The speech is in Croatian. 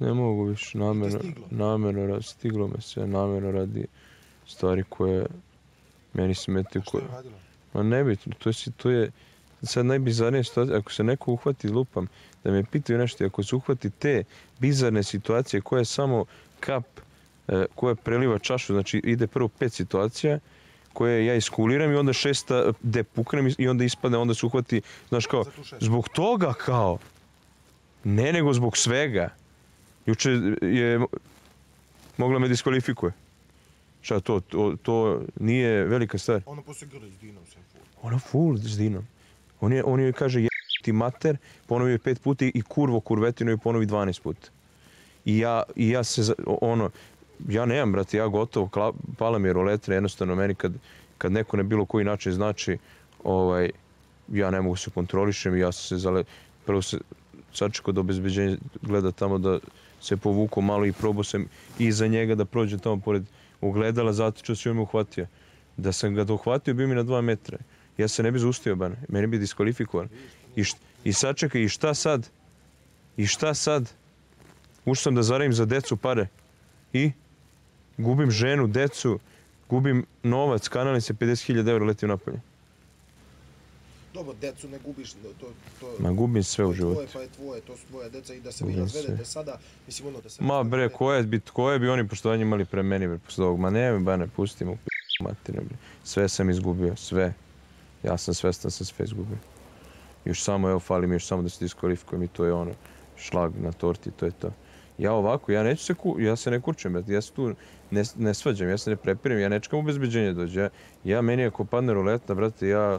Ne mogu više, namjerno, namjerno, stiglo me se, namjerno radi stvari koje meni. Što Koje... Ma nebitno, to si- to je sad najbizarnija situacija. Ako se neko uhvati lupam, da me pitaju nešto, ako se uhvati te bizarne situacije koje je samo kap e, koja preliva čašu, znači ide prvo pet situacija koje ja iskuliram i onda šesta de puknem i- onda ispadne, onda se uhvati, znaš kao, zbog toga kao, ne nego zbog svega. Juče je mo- mogla me diskvalifikuje. Šta to, to, to nije velika stvar. Ono poslije grli s Dinom sam full. Ona full s Dinom. On, je, on joj kaže je ti mater, ponovi je pet puta i kurvo kurvetinu je ponovi 12 puta. I ja, i ja se, ono, ja nemam, brate, ja gotovo, kla, pala mi je roletra, jednostavno meni kad, kad neko na bilo koji način znači, ovaj, ja ne mogu se kontrolišem i ja sam se zale, prvo se sačekao da obezbeđenje gleda tamo da se povuku malo i probao sam iza njega da prođe tamo pored ugledala zato što si on me uhvatio. Da sam ga dohvatio bi mi na dva metra. Ja se ne bi zaustio, bane. Meni bi diskvalifikovan. I, I sad čekaj, i šta sad? I šta sad? Ušao sam da zaravim za decu pare. I? Gubim ženu, decu, gubim novac, kanali se 50.000 eura letim napolje. Dobro, decu ne gubiš, to, to, Ma gubim sve u životu. tvoje, pa je tvoje, to su tvoja deca i da se vi razvedete sada, mislim ono da se... Ma bre, koje bi, koje bi oni poštovanje imali pre meni, bre, posle ovog? Ma ne, bane, pusti mu, p***, materine, bre. Sve sam izgubio, sve. Ja sam svestan sam sve izgubio. Još samo, evo, fali mi još samo da se diskvalifikujem i to je ono, šlag na torti, to je to. Ja ovako, ja neću se, ku, ja se ne kurčem, brate, ja se tu ne, ne svađam, ja se ne prepirem, ja ne čekam obezbeđenje dođe. Ja, ja meni ako padne ruleta, brate, ja